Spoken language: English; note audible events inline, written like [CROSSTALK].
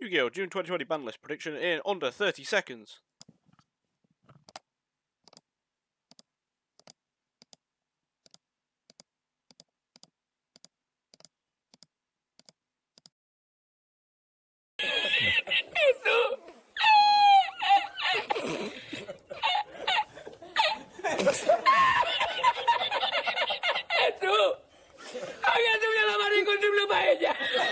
Yu-Gi-Oh! June 2020 ban list prediction in under 30 seconds. [LAUGHS] [LAUGHS]